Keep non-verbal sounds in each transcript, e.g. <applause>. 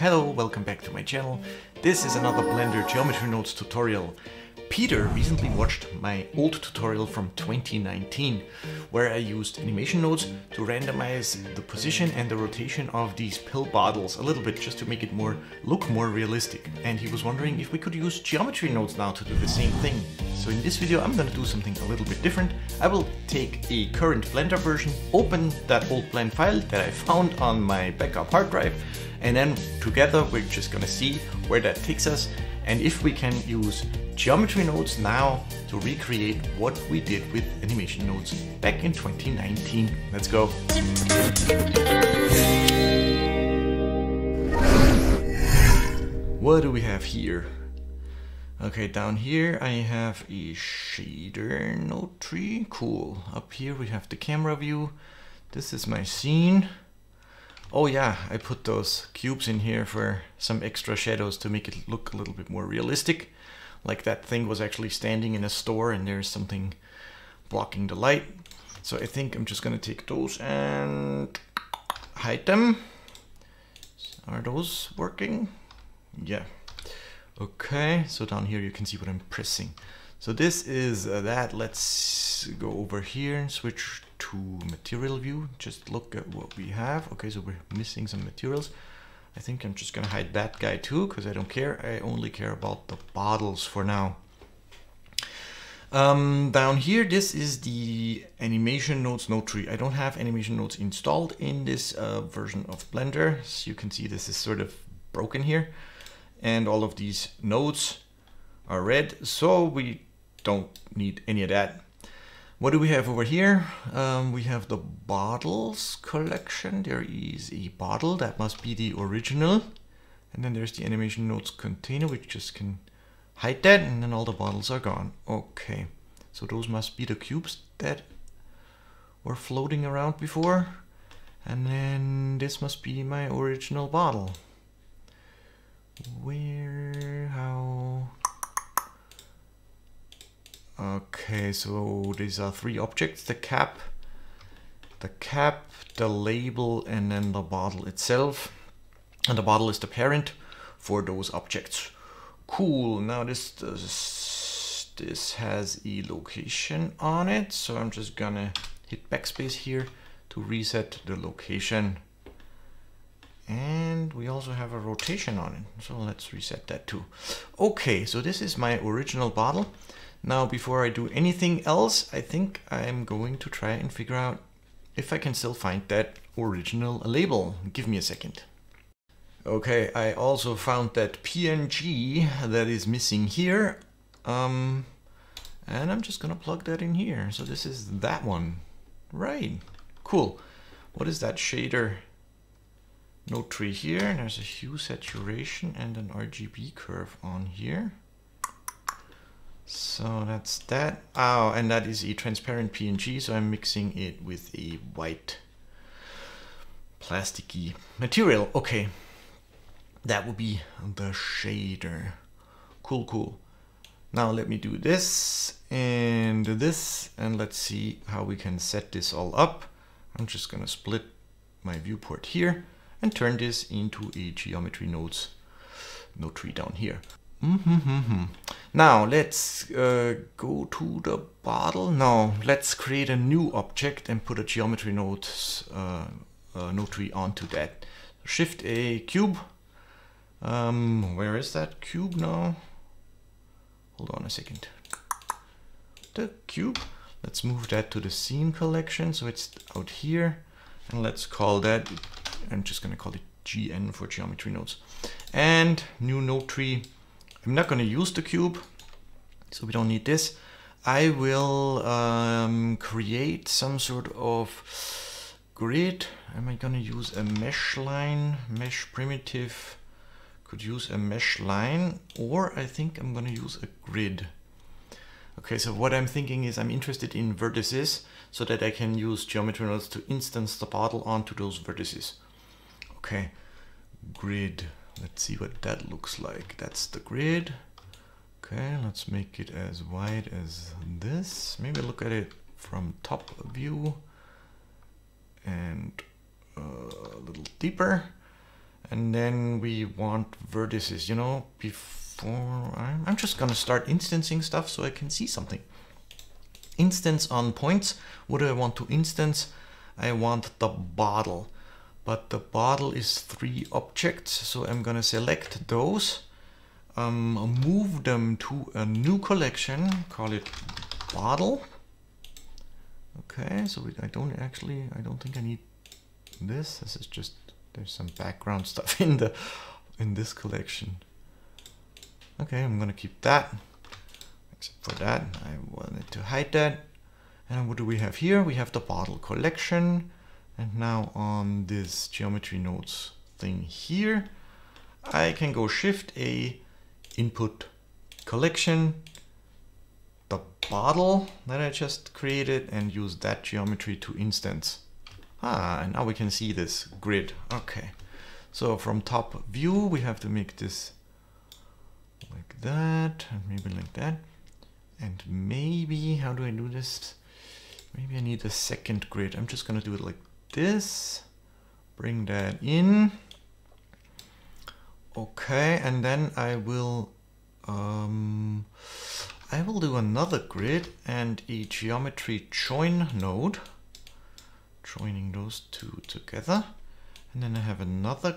Hello, welcome back to my channel. This is another Blender Geometry Nodes tutorial. Peter recently watched my old tutorial from 2019, where I used animation nodes to randomize the position and the rotation of these pill bottles a little bit just to make it more look more realistic. And he was wondering if we could use geometry nodes now to do the same thing. So in this video I'm gonna do something a little bit different. I will take a current Blender version, open that old blend file that I found on my backup hard drive, and then together we're just gonna see where that takes us and if we can use geometry nodes now to recreate what we did with animation nodes back in 2019. Let's go. What do we have here? Okay, down here I have a shader node tree. Cool. Up here we have the camera view. This is my scene. Oh yeah, I put those cubes in here for some extra shadows to make it look a little bit more realistic. Like that thing was actually standing in a store and there's something blocking the light. So I think I'm just gonna take those and hide them. Are those working? Yeah. Okay, so down here you can see what I'm pressing. So this is uh, that. Let's go over here and switch to material view. Just look at what we have. Okay, so we're missing some materials. I think I'm just gonna hide that guy too, because I don't care. I only care about the bottles for now. Um, down here, this is the animation nodes node tree. I don't have animation nodes installed in this uh, version of Blender. So you can see this is sort of broken here. And all of these nodes are red, so we don't need any of that. What do we have over here? Um, we have the bottles collection. There is a bottle that must be the original. And then there's the animation nodes container, which just can hide that. And then all the bottles are gone. Okay. So those must be the cubes that were floating around before. And then this must be my original bottle. Where, how, Okay, so these are three objects, the cap, the cap, the label, and then the bottle itself. And the bottle is the parent for those objects. Cool, now this, this, this has a location on it, so I'm just gonna hit backspace here to reset the location. And we also have a rotation on it, so let's reset that too. Okay, so this is my original bottle. Now, before I do anything else, I think I'm going to try and figure out if I can still find that original label. Give me a second. Okay, I also found that PNG that is missing here. Um, and I'm just gonna plug that in here. So this is that one. Right, cool. What is that shader? Node tree here, And there's a hue saturation and an RGB curve on here. So that's that. Oh, and that is a transparent PNG, so I'm mixing it with a white plasticky material. Okay, that would be the shader. Cool, cool. Now let me do this and this, and let's see how we can set this all up. I'm just gonna split my viewport here and turn this into a geometry nodes node tree down here. Mm -hmm. Now let's uh, go to the bottle. Now let's create a new object and put a geometry node uh, uh, tree onto that. Shift A cube. Um, where is that cube now? Hold on a second. The cube. Let's move that to the scene collection. So it's out here. And let's call that, I'm just going to call it GN for geometry nodes. And new node tree I'm not going to use the cube, so we don't need this. I will um, create some sort of grid. Am I going to use a mesh line, mesh primitive? Could use a mesh line, or I think I'm going to use a grid. Okay, so what I'm thinking is I'm interested in vertices so that I can use geometry nodes to instance the bottle onto those vertices. Okay, grid. Let's see what that looks like. That's the grid. Okay, let's make it as wide as this. Maybe look at it from top view and uh, a little deeper. And then we want vertices, you know, before I'm, I'm just gonna start instancing stuff so I can see something. Instance on points. What do I want to instance? I want the bottle, but the bottle is three objects. So I'm gonna select those, um, move them to a new collection, call it bottle. Okay, so I don't actually, I don't think I need this. This is just, there's some background <laughs> stuff in the, in this collection. Okay, I'm gonna keep that. Except for that, I wanted to hide that. And what do we have here? We have the bottle collection. And now on this geometry nodes thing here, I can go shift A, input collection, the bottle that I just created and use that geometry to instance. Ah, and now we can see this grid. Okay. So from top view, we have to make this like that and maybe like that. And maybe, how do I do this? Maybe I need a second grid. I'm just gonna do it like this. Bring that in. Okay, and then I will um, I will do another grid and a geometry join node, joining those two together. And then I have another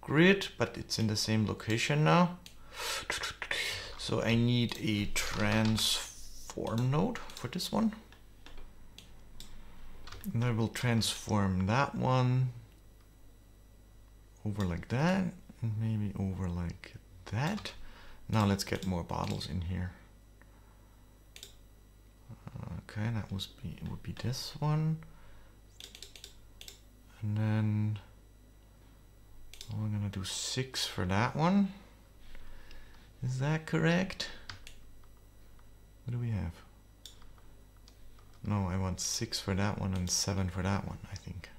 grid, but it's in the same location now. So I need a transform node for this one. And I will transform that one over like that, and maybe over like that. Now let's get more bottles in here. Okay, that was be it would be this one. And then we're gonna do six for that one. Is that correct? What do we have? No, I want six for that one and seven for that one, I think.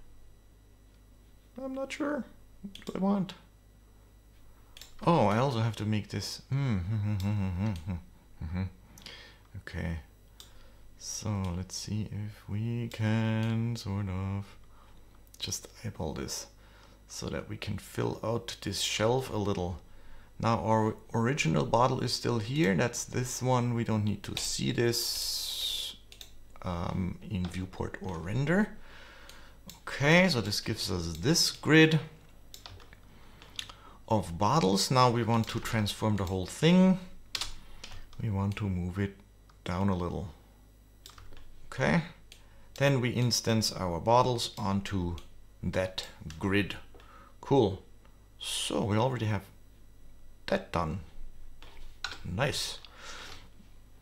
I'm not sure. What do I want? Oh, I also have to make this. Hmm, hmm, hmm, okay. So let's see if we can sort of just eyeball this so that we can fill out this shelf a little. Now our original bottle is still here. That's this one. We don't need to see this um, in viewport or render. Okay, so this gives us this grid of bottles. Now we want to transform the whole thing. We want to move it down a little. Okay. Then we instance our bottles onto that grid. Cool. So we already have that done. Nice.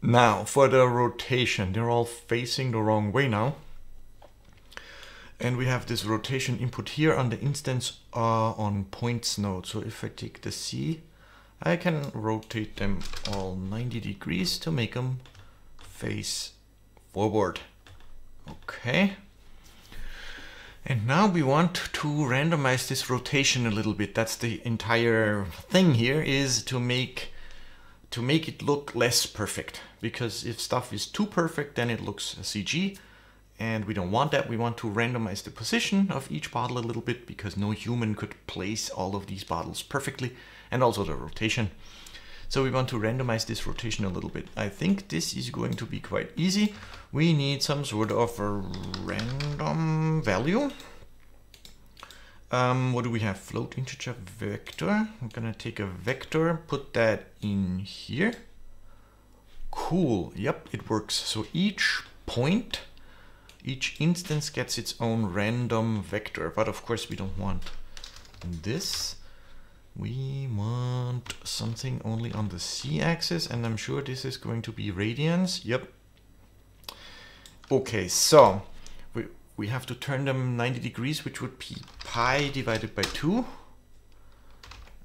Now for the rotation, they're all facing the wrong way now. And we have this rotation input here on the instance uh, on points node. So if I take the Z, I can rotate them all 90 degrees to make them face forward. Okay. And now we want to randomize this rotation a little bit. That's the entire thing here is to make to make it look less perfect. Because if stuff is too perfect, then it looks CG and we don't want that. We want to randomize the position of each bottle a little bit because no human could place all of these bottles perfectly and also the rotation. So we want to randomize this rotation a little bit. I think this is going to be quite easy. We need some sort of a random value. Um, what do we have? Float integer vector. I'm gonna take a vector, put that in here. Cool, yep, it works. So each point each instance gets its own random vector, but of course we don't want this. We want something only on the z-axis, and I'm sure this is going to be radians. Yep. Okay, so we, we have to turn them 90 degrees, which would be pi divided by 2.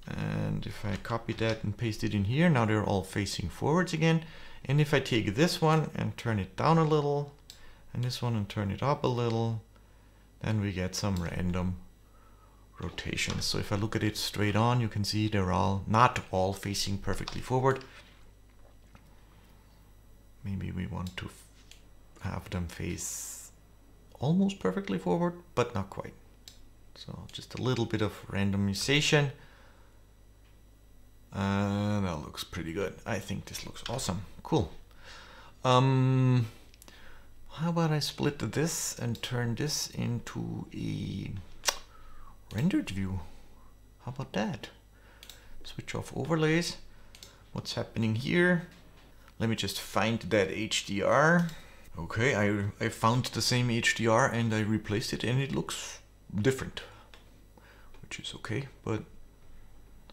And if I copy that and paste it in here, now they're all facing forwards again. And if I take this one and turn it down a little, and this one and turn it up a little, then we get some random rotations. So if I look at it straight on, you can see they're all not all facing perfectly forward. Maybe we want to have them face almost perfectly forward, but not quite. Just a little bit of randomization. Uh, that looks pretty good. I think this looks awesome. Cool. Um, how about I split this and turn this into a rendered view? How about that? Switch off overlays. What's happening here? Let me just find that HDR. Okay, I, I found the same HDR and I replaced it and it looks different, which is okay, but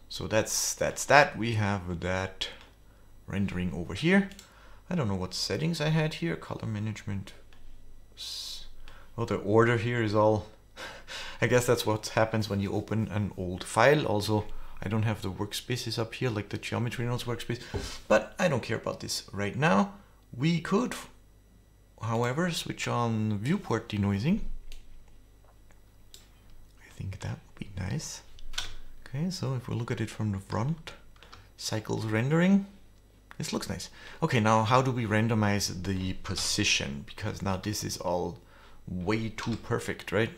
so that's that's that. We have that rendering over here. I don't know what settings I had here. Color management. Well, the order here is all. <laughs> I guess that's what happens when you open an old file. Also, I don't have the workspaces up here like the geometry nodes workspace, but I don't care about this right now. We could, however, switch on viewport denoising. Think that would be nice. Okay, so if we look at it from the front, cycles rendering, this looks nice. Okay, now how do we randomize the position? Because now this is all way too perfect, right?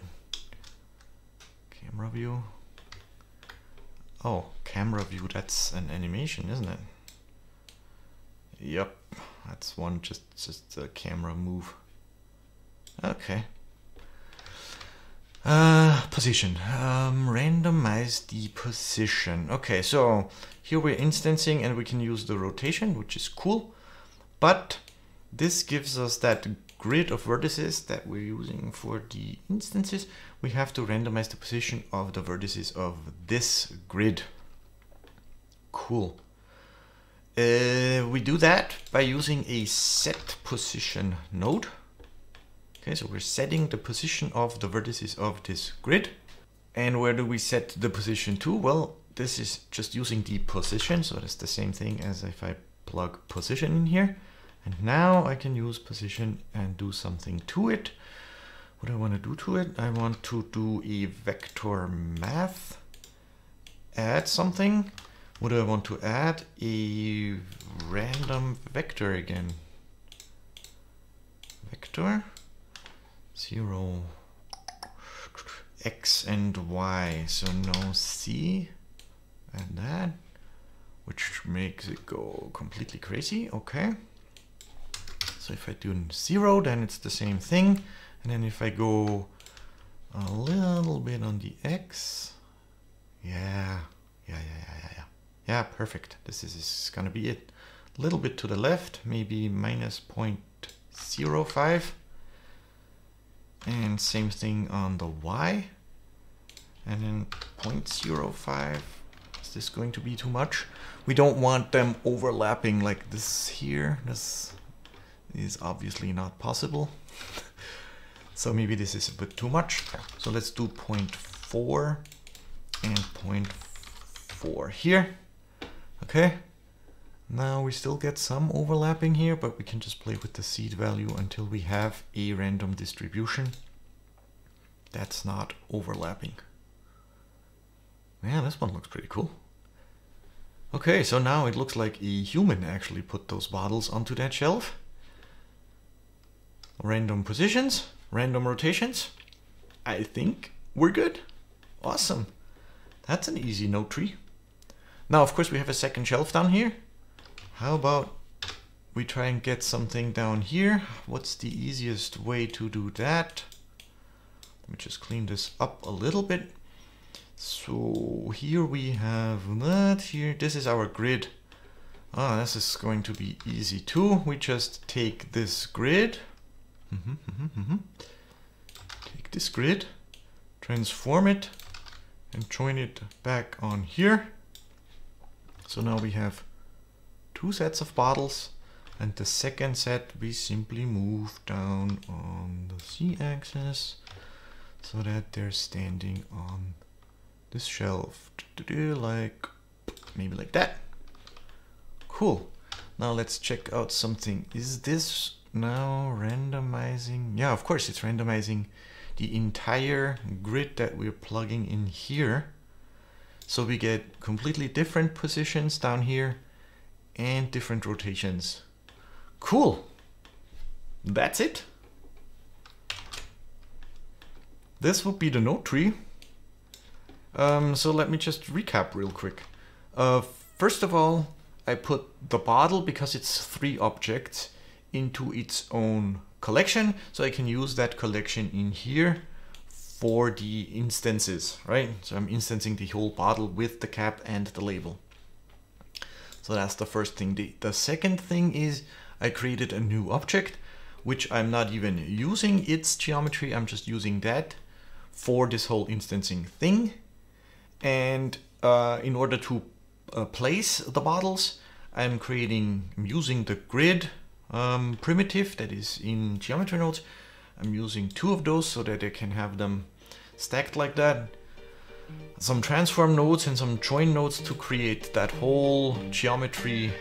Camera view. Oh, camera view, that's an animation, isn't it? Yep, that's one, just, just a camera move. Okay. Uh, position, um, randomize the position. Okay, so here we're instancing and we can use the rotation, which is cool. But this gives us that grid of vertices that we're using for the instances. We have to randomize the position of the vertices of this grid. Cool. Uh, we do that by using a set position node. Okay, so we're setting the position of the vertices of this grid. And where do we set the position to? Well, this is just using the position, so that's the same thing as if I plug position in here. And now I can use position and do something to it. What I want to do to it? I want to do a vector math, add something. What do I want to add? A random vector again. Vector. 0 x and y. So no Z and that which makes it go completely crazy. Okay. So if I do 0 then it's the same thing. And then if I go a little bit on the x yeah yeah yeah yeah yeah yeah. Perfect. This is, this is gonna be it. A little bit to the left maybe minus 0.05 and same thing on the y. And then 0.05 is this going to be too much? We don't want them overlapping like this here. This is obviously not possible. <laughs> So maybe this is a bit too much. So let's do 0.4 and 0.4 here. Okay now we still get some overlapping here, but we can just play with the seed value until we have a random distribution. That's not overlapping. Yeah, this one looks pretty cool. Okay, so now it looks like a human actually put those bottles onto that shelf. Random positions, random rotations. I think we're good. Awesome. That's an easy node tree. Now, of course, we have a second shelf down here. How about we try and get something down here? What's the easiest way to do that? Let me just clean this up a little bit. So here we have that here. This is our grid. Ah, this is going to be easy too. We just take this grid. Mm -hmm, mm -hmm, mm -hmm. Take this grid, transform it, and join it back on here. So now we have two sets of bottles and the second set we simply move down on the z-axis so that they're standing on this shelf. Like maybe like that. Cool. Now let's check out something. Is this now randomizing? Yeah of course it's randomizing the entire grid that we're plugging in here. So we get completely different positions down here and different rotations. Cool. That's it. This would be the node tree. Um, so let me just recap real quick. Uh, first of all, I put the bottle, because it's three objects, into its own collection. So I can use that collection in here for the instances, right? So I'm instancing the whole bottle with the cap and the label. So that's the first thing. The, the second thing is I created a new object, which I'm not even using its geometry. I'm just using that for this whole instancing thing. And uh, in order to uh, place the bottles, I'm creating, I'm using the grid um, primitive that is in geometry nodes. I'm using two of those so that I can have them stacked like that. Some transform nodes and some join nodes to create that whole geometry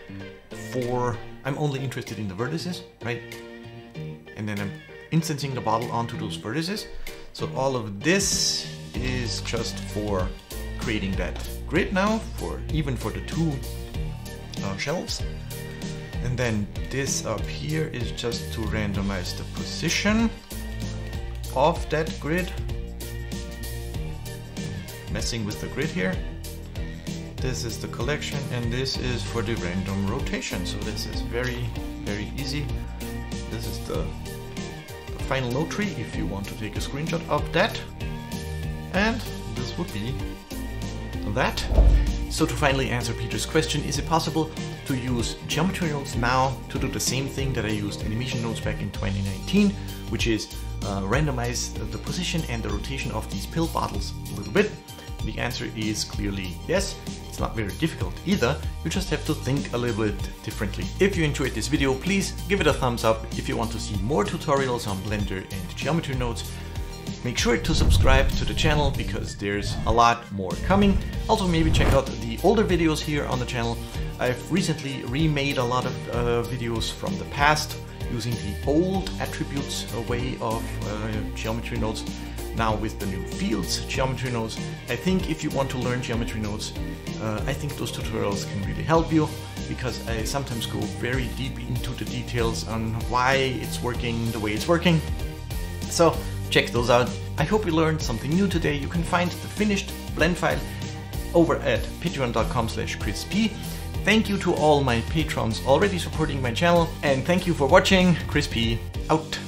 for, I'm only interested in the vertices, right? And then I'm instancing the bottle onto those vertices. So all of this is just for creating that grid now, for even for the two uh, shelves. And then this up here is just to randomize the position of that grid. Messing with the grid here. This is the collection and this is for the random rotation. So this is very, very easy. This is the, final node tree if you want to take a screenshot of that. And this would be that. So to finally answer Peter's question, is it possible to use geometry nodes now to do the same thing that I used animation nodes back in 2019, which is uh, randomize the position and the rotation of these pill bottles a little bit? The answer is clearly yes. It's not very difficult either, you just have to think a little bit differently. If you enjoyed this video, please give it a thumbs up. If you want to see more tutorials on Blender and geometry nodes, Make sure to subscribe to the channel because there's a lot more coming. Also maybe check out the older videos here on the channel. I've recently remade a lot of uh, videos from the past using the old attributes way of uh, geometry nodes now with the new fields geometry nodes. I think if you want to learn geometry nodes, uh, I think those tutorials can really help you because I sometimes go very deep into the details on why it's working the way it's working. So check those out. I hope you learned something new today. You can find the finished blend file over at patreon.com slash chrisp. Thank you to all my patrons already supporting my channel and thank you for watching. Chris P out.